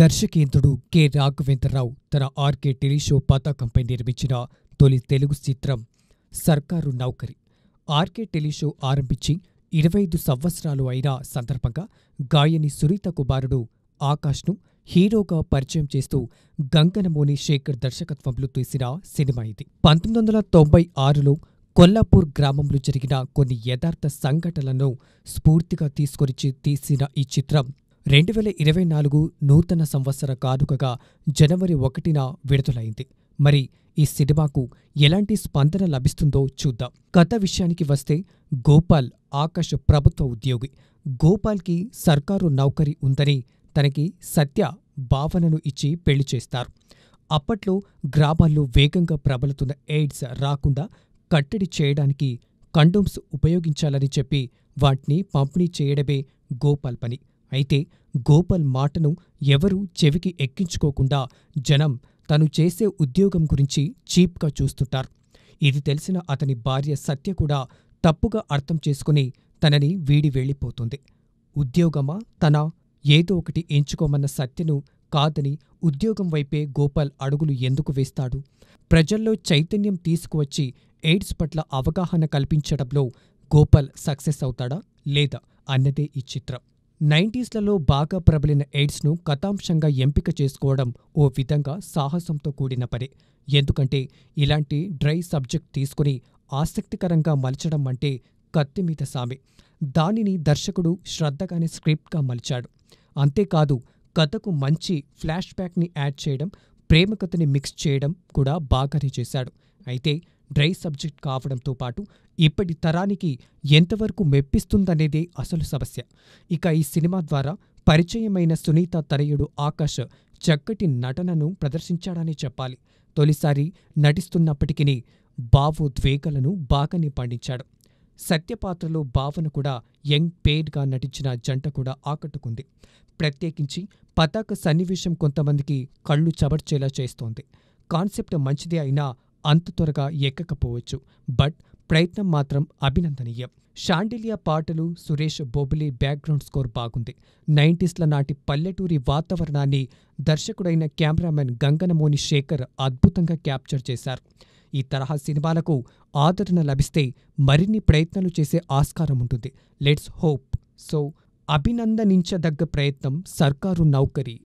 దర్శకేంద్రుడు K. Raghavendra Rao తన RK Teleshow పతాకంపై నిర్మించిన తొలి తెలుగు చిత్రం సర్కారు నౌకరి. ఆర్కే టెలిషో ఆరంభించి ఇరవై ఐదు సంవత్సరాలు అయిన సందర్భంగా గాయని సునీత కుమారుడు ఆకాష్ను హీరోగా పరిచయం చేస్తూ గంగనమోని శేఖర్ దర్శకత్వంలో తీసిన సినిమా ఇది. పంతొమ్మిది వందల తొంభై ఆరులో కొల్లాపూర్ గ్రామంలో జరిగిన కొన్ని యథార్థ సంఘటనలను స్ఫూర్తిగా తీసుకొచ్చి తీసిన ఈ చిత్రం రెండు వేల ఇరవై నాలుగు నూతన సంవత్సర కానుకగా జనవరి ఒకటిన విడుదలైంది. మరి ఈ సినిమాకు ఎలాంటి స్పందన లభిస్తుందో చూద్దాం. కథ విషయానికి వస్తే గోపాల్ ఆకాష్ ప్రభుత్వ ఉద్యోగి. గోపాల్కి సర్కారు నౌకరీ ఉందని తనకి సత్య భావనను ఇచ్చి పెళ్ళి చేస్తారు. అప్పట్లో గ్రామాల్లో వేగంగా ప్రబలుతున్న ఎయిడ్స్ రాకుండా కట్టడి చేయడానికి కండోమ్స్ ఉపయోగించాలని చెప్పి వాటిని పంపిణీ చేయడమే గోపాల్ పని. అయితే గోపాల్ మాటను ఎవరూ చెవికి ఎక్కించుకోకుండా జనం తను చేసే ఉద్యోగం గురించి చీప్గా చూస్తుంటారు. ఇది తెలిసిన అతని భార్య సత్య కూడా తప్పుగా అర్థం చేసుకుని తనని వీడి వెళ్ళిపోతుంది. ఉద్యోగమా? తన? ఏదో ఒకటి ఎంచుకోమన్న సత్యను కాదని ఉద్యోగం వైపే గోపాల్ అడుగులు ఎందుకు వేస్తాడు? ప్రజల్లో చైతన్యం తీసుకువచ్చి ఎయిడ్స్ పట్ల అవగాహన కల్పించడంలో గోపాల్ సక్సెస్ అవుతాడా లేదా? అన్నదే ఈ చిత్రం. నైంటీస్లలో బాగా ప్రబలిన ఎయిడ్స్ను కథాంశంగా ఎంపిక చేసుకోవడం ఓ విధంగా సాహసంతో కూడిన పని. ఎందుకంటే ఇలాంటి డ్రై సబ్జెక్ట్ తీసుకుని ఆసక్తికరంగా మలచడం అంటే కత్తిమీద సామె. దానిని దర్శకుడు శ్రద్ధగానే స్క్రిప్ట్గా మలిచాడు. అంతేకాదు కథకు మంచి ఫ్లాష్ బ్యాక్ని యాడ్ చేయడం ప్రేమ కథని మిక్స్ చేయడం కూడా బాగానే చేశాడు. అయితే డ్రై సబ్జెక్ట్ కావడంతో పాటు ఇప్పటి తరానికి ఎంతవరకు మెప్పిస్తుందనేదే అసలు సమస్య. ఇక ఈ సినిమా ద్వారా పరిచయమైన సునీత తనయుడు ఆకాష్ చక్కటి నటనను ప్రదర్శించాడని చెప్పాలి. తొలిసారి నటిస్తున్నప్పటికీ భావోద్వేగాలను బాగానే పండించాడు. సత్యపాత్రలో భావన కూడా యంగ్ పేడ్గా నటించిన జంట కూడా ఆకట్టుకుంది. ప్రత్యేకించి పతాక సన్నివేశం కొంతమందికి కళ్ళు చబర్చేలా చేస్తోంది. కాన్సెప్ట్ మంచిదే అయినా అంత త్వరగా ఎక్కకపోవచ్చు. బట్ ప్రయత్నం మాత్రం అభినందనీయం. షాండిలియా పాటలు సురేష్ బొబిలి బ్యాక్గ్రౌండ్ స్కోర్ బాగుంది. నైంటీస్ల నాటి పల్లెటూరి వాతావరణాన్ని దర్శకుడైన కెమెరామెన్ గంగనమోని శేఖర్ అద్భుతంగా క్యాప్చర్ చేశారు. ఈ తరహా సినిమాలకు ఆదరణ లభిస్తే మరిన్ని ప్రయత్నాలు చేసే ఆస్కారం ఉంటుంది. Let's hope. సో అభినందనించదగ్గ ప్రయత్నం సర్కారు నౌకరీ.